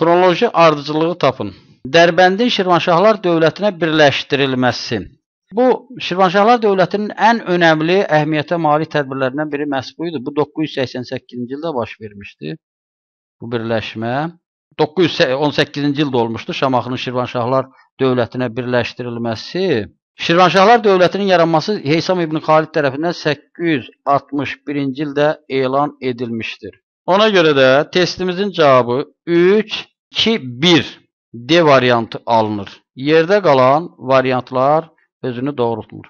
Xronoloji ardıcılığı tapın. Dərbəndin Şirvanşahlar dövlətinə birləşdirilməsi. Bu Şirvanşahlar dövlətinin ən önəmli əhəmiyyətə malik tədbirlərindən biri məhz bu idi. Bu 988-ci ildə baş vermişdi. Bu birləşmə 918-ci ildə olmuşdu Şamaxının Şirvanşahlar dövlətinə birləşdirilməsi. Şirvanşahlar dövlətinin yaranması Heysam İbn Xalid tərəfindən 861-ci ildə elan edilmişdir. Ona görə də testimizin cavabı 3, 2, 1 D variantı alınır. Yerdə qalan variantlar özünü doğrultmur.